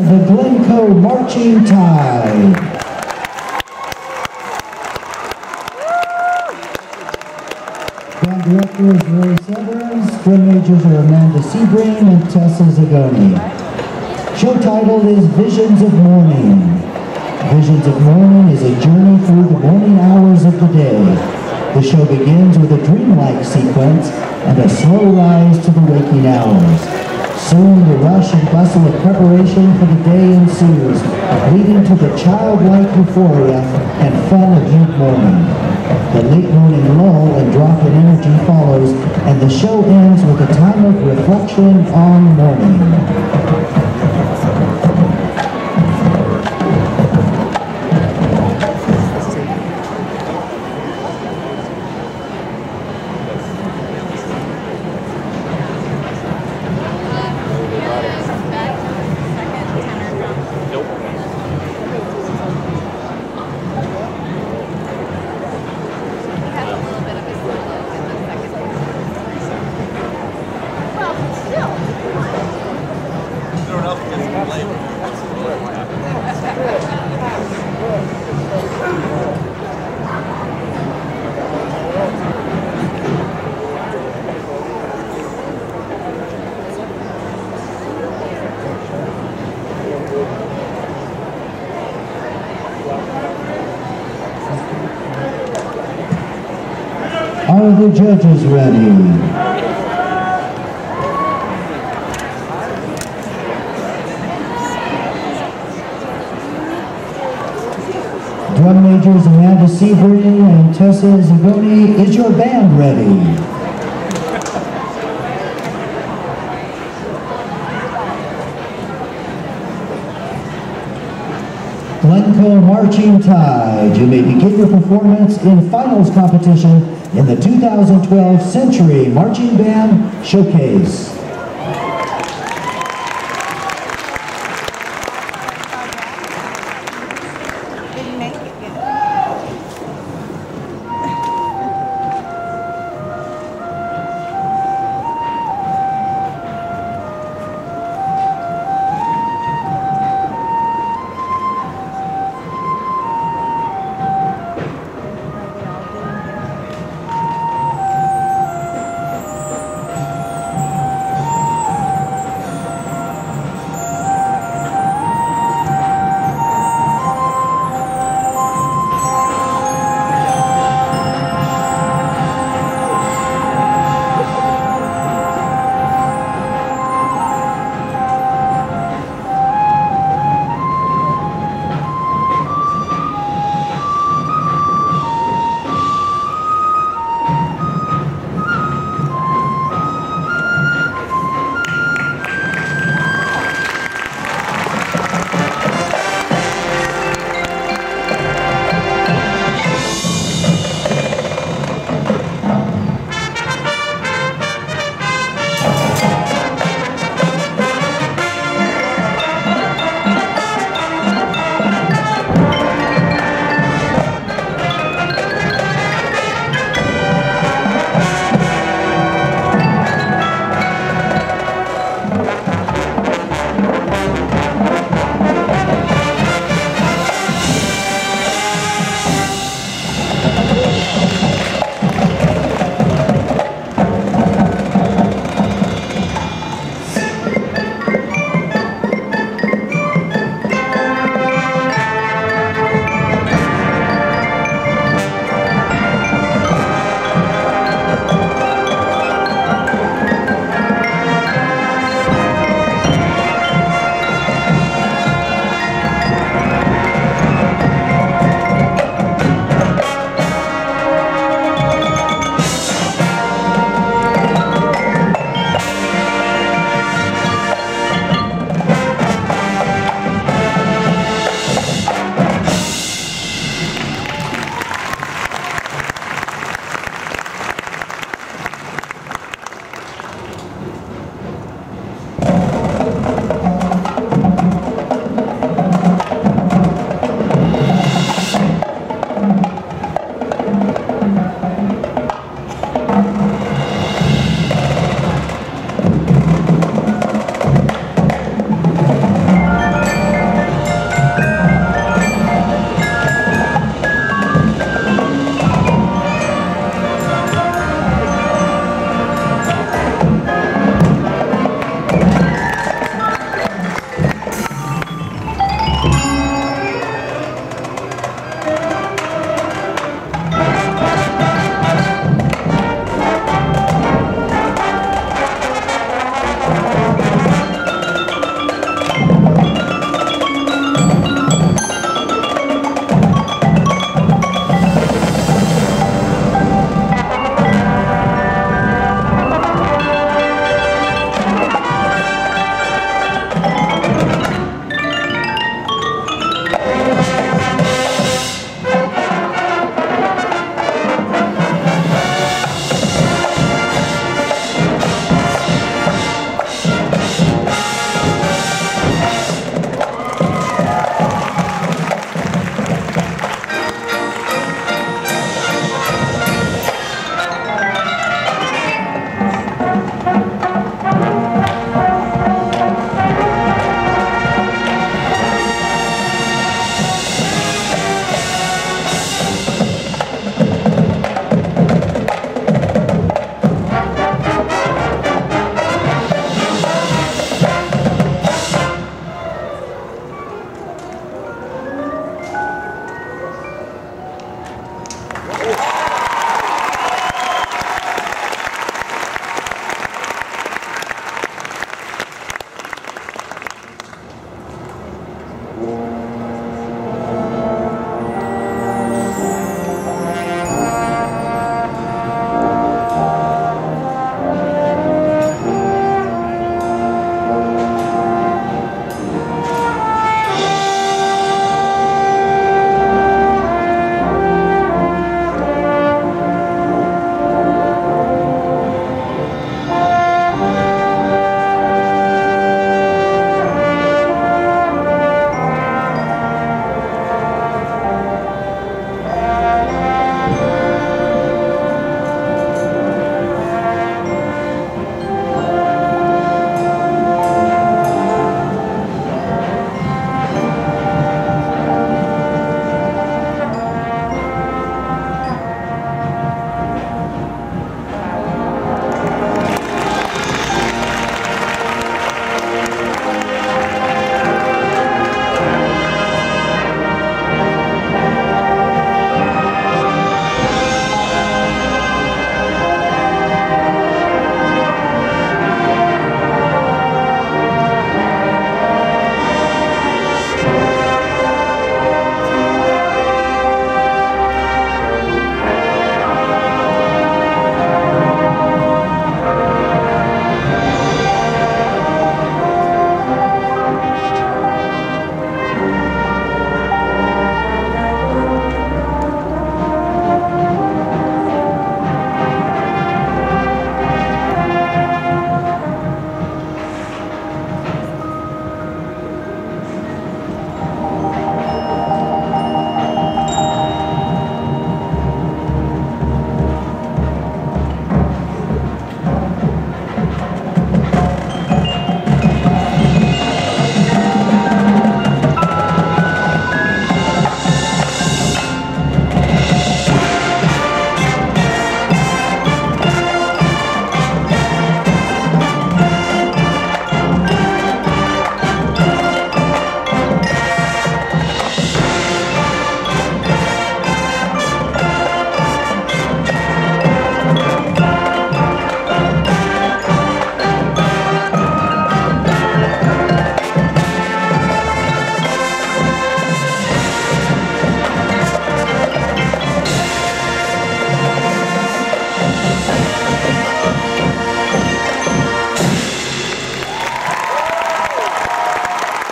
The Glencoe Marching Tide. Band director is Roy Severns, drum majors are Amanda Sebring and Tessa Zagoni. Show title is Visions of Morning. Visions of Morning is a journey through the morning hours of the day. The show begins with a dreamlike sequence and a slow rise to the waking hours. Soon the rush and bustle of preparation for the day ensues, leading to the childlike euphoria and fun of mid-morning. The late morning lull and drop in energy follows, and the show ends with a time of reflection on morning. Judges ready? Drum majors Amanda Sebring and Tessa Zagoni, is your band ready? Glencoe Marching Tide, you may begin your performance in finals competition in the 2012 Century Marching Band Showcase.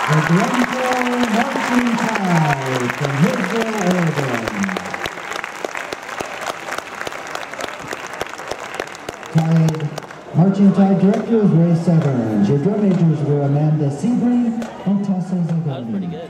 the Grenville Marching Choir from Hillsboro, Oregon. Tied Marching director directors Ray Severns. Your drum majors were Amanda Sebring and Tessa Zagoni.